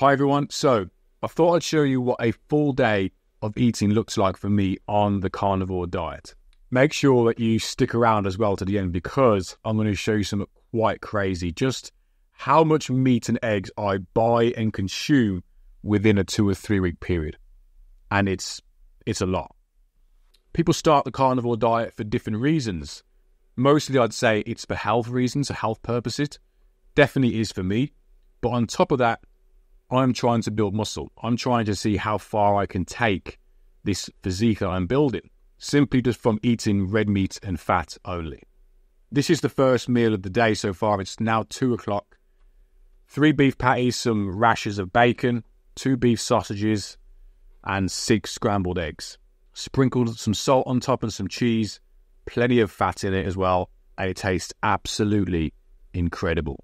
Hi everyone. So I thought I'd show you what a full day of eating looks like for me on the carnivore diet. Make sure that you stick around as well to the end because I'm going to show you something quite crazy. Just how much meat and eggs I buy and consume within a two or three week period. And it's it's a lot. People start the carnivore diet for different reasons. Mostly I'd say it's for health reasons, for health purposes. Definitely is for me. But on top of that, I'm trying to build muscle. I'm trying to see how far I can take this physique that I'm building, simply just from eating red meat and fat only. This is the first meal of the day so far. It's now two o'clock. Three beef patties, some rashers of bacon, two beef sausages, and six scrambled eggs. Sprinkled some salt on top and some cheese, plenty of fat in it as well, and it tastes absolutely incredible.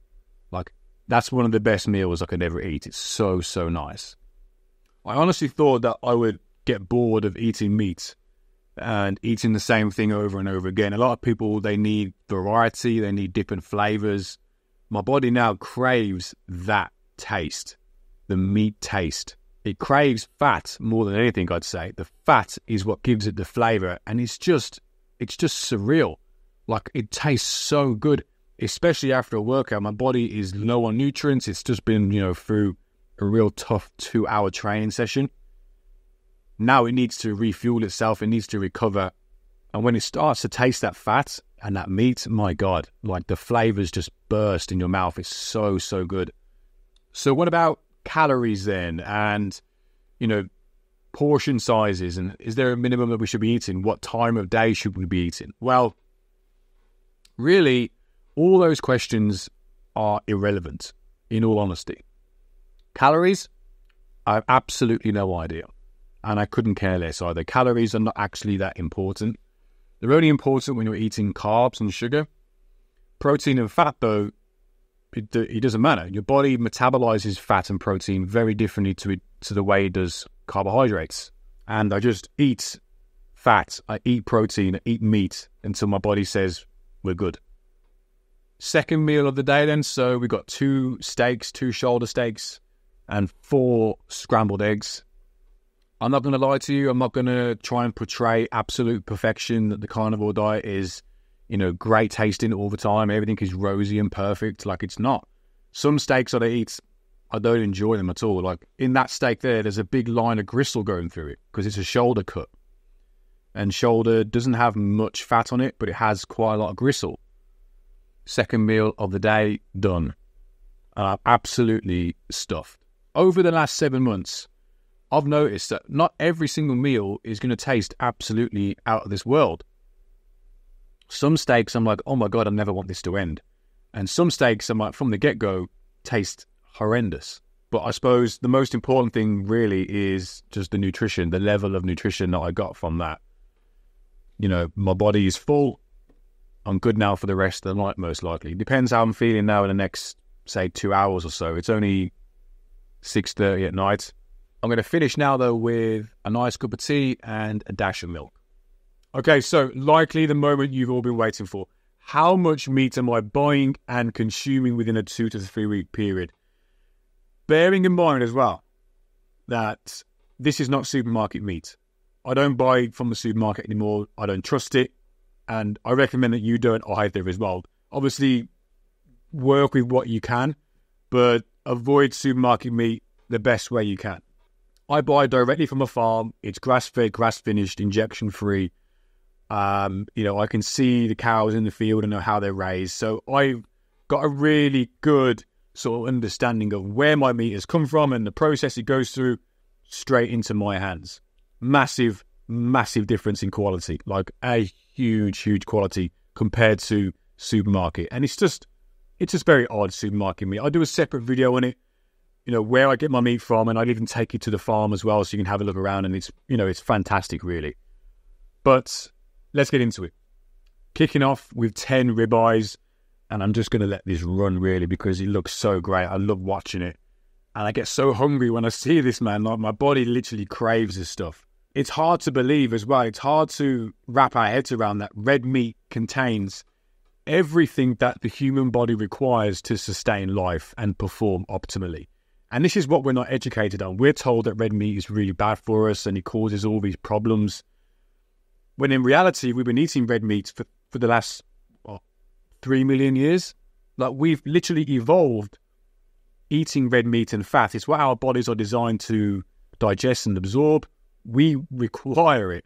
That's one of the best meals I could ever eat. It's so, so nice. I honestly thought that I would get bored of eating meat and eating the same thing over and over again. A lot of people, they need variety, they need different flavors. My body now craves that taste, the meat taste. It craves fat more than anything, I'd say. The fat is what gives it the flavor, and it's just, it's just surreal. Like it tastes so good especially after a workout, my body is low on nutrients. It's just been, you know, through a real tough two hour training session. Now it needs to refuel itself, it needs to recover. And when it starts to taste that fat and that meat, my God, like the flavors just burst in your mouth. It's so, so good. So, what about calories then? And, you know, portion sizes? And is there a minimum that we should be eating? What time of day should we be eating? Well, really, all those questions are irrelevant, in all honesty. Calories, I have absolutely no idea. And I couldn't care less either. Calories are not actually that important. They're only important when you're eating carbs and sugar. Protein and fat, though, it, it doesn't matter. Your body metabolizes fat and protein very differently to, it, to the way it does carbohydrates. And I just eat fat, I eat protein, I eat meat until my body says we're good second meal of the day then. So we got two steaks, two shoulder steaks, and four scrambled eggs. I'm not going to lie to you. I'm not going to try and portray absolute perfection that the carnivore diet is, you know, great tasting all the time. Everything is rosy and perfect. Like it's not. Some steaks that I eat, I don't enjoy them at all. Like in that steak there, there's a big line of gristle going through it because it's a shoulder cut. And shoulder doesn't have much fat on it, but it has quite a lot of gristle second meal of the day done. Uh, absolutely stuffed. Over the last seven months, I've noticed that not every single meal is going to taste absolutely out of this world. Some steaks, I'm like, oh my God, I never want this to end. And some steaks, I'm like, from the get go, taste horrendous. But I suppose the most important thing really is just the nutrition, the level of nutrition that I got from that. You know, my body is full. I'm good now for the rest of the night, most likely. Depends how I'm feeling now in the next, say, two hours or so. It's only 6.30 at night. I'm going to finish now, though, with a nice cup of tea and a dash of milk. Okay, so likely the moment you've all been waiting for. How much meat am I buying and consuming within a two to three week period? Bearing in mind as well that this is not supermarket meat. I don't buy from the supermarket anymore. I don't trust it and I recommend that you don't either as well. Obviously, work with what you can, but avoid supermarket meat the best way you can. I buy directly from a farm. It's grass fed, grass finished, injection free. Um, you know, I can see the cows in the field and know how they're raised. So I've got a really good sort of understanding of where my meat has come from and the process it goes through straight into my hands. Massive, massive difference in quality. Like a huge, huge quality compared to supermarket. And it's just, it's just very odd supermarket meat. I do a separate video on it, you know, where I get my meat from, and I'd even take it to the farm as well, so you can have a look around. And it's, you know, it's fantastic, really. But let's get into it. Kicking off with ten ribeyes, and I'm just going to let this run really because it looks so great. I love watching it, and I get so hungry when I see this man. Like my body literally craves this stuff it's hard to believe as well. It's hard to wrap our heads around that red meat contains everything that the human body requires to sustain life and perform optimally. And this is what we're not educated on. We're told that red meat is really bad for us and it causes all these problems. When in reality, we've been eating red meat for, for the last what, three million years. Like we've literally evolved eating red meat and fat. It's what our bodies are designed to digest and absorb. We require it.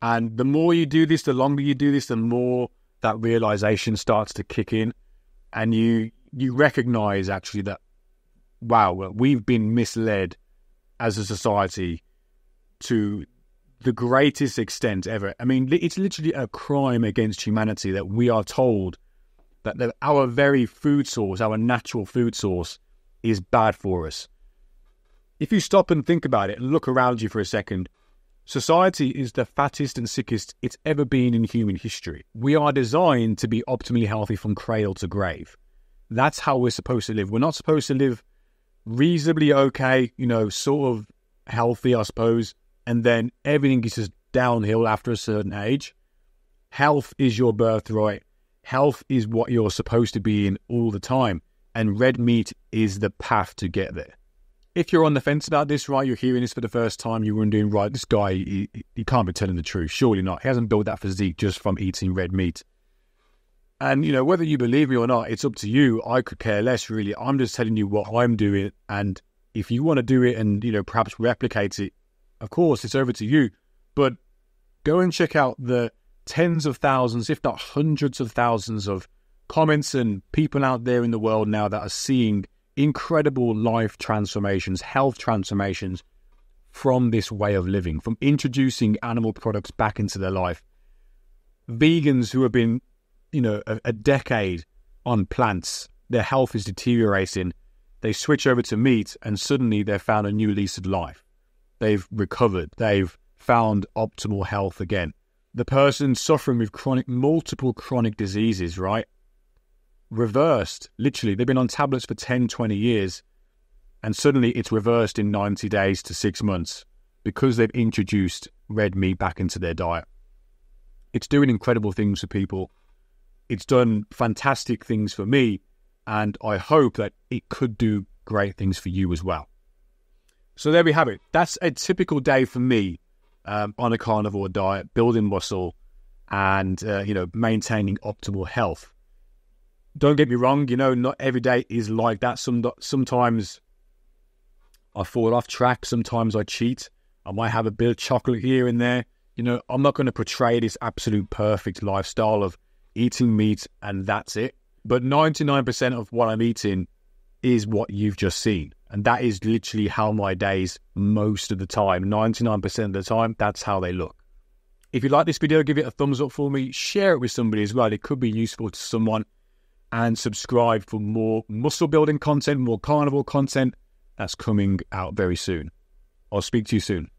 And the more you do this, the longer you do this, the more that realization starts to kick in. And you you recognize actually that wow, we've been misled as a society to the greatest extent ever. I mean, it's literally a crime against humanity that we are told that, our very food source, our natural food source, is bad for us. If you stop and think about it and look around you for a second, society is the fattest and sickest it's ever been in human history. We are designed to be optimally healthy from cradle to grave. That's how we're supposed to live. We're not supposed to live reasonably okay, you know, sort of healthy, I suppose, and then everything is just downhill after a certain age. Health is your birthright. Health is what you're supposed to be in all the time. And red meat is the path to get there. If you're on the fence about this, right, you're hearing this for the first time, you're wondering, right, this guy, he, he can't be telling the truth. Surely not. He hasn't built that physique just from eating red meat. And, you know, whether you believe me or not, it's up to you. I could care less, really. I'm just telling you what I'm doing. And if you want to do it and, you know, perhaps replicate it, of course, it's over to you. But go and check out the tens of thousands, if not hundreds of thousands of comments and people out there in the world now that are seeing incredible life transformations, health transformations from this way of living, from introducing animal products back into their life. Vegans who have been you know, a, a decade on plants, their health is deteriorating. They switch over to meat, and suddenly they've found a new lease of life. They've recovered. They've found optimal health again. The person suffering with chronic, multiple chronic diseases, right? Reversed. Literally, they've been on tablets for 10, 20 years, and suddenly it's reversed in 90 days to six months because they've introduced red meat back into their diet. It's doing incredible things for people it's done fantastic things for me, and I hope that it could do great things for you as well. So there we have it. That's a typical day for me um, on a carnivore diet, building muscle and uh, you know maintaining optimal health. Don't get me wrong, you know not every day is like that. Some sometimes I fall off track. Sometimes I cheat. I might have a bit of chocolate here and there. You know, I'm not going to portray this absolute perfect lifestyle of eating meat and that's it. But 99% of what I'm eating is what you've just seen. And that is literally how my days most of the time, 99% of the time, that's how they look. If you like this video, give it a thumbs up for me. Share it with somebody as well. It could be useful to someone. And subscribe for more muscle building content, more carnivore content that's coming out very soon. I'll speak to you soon.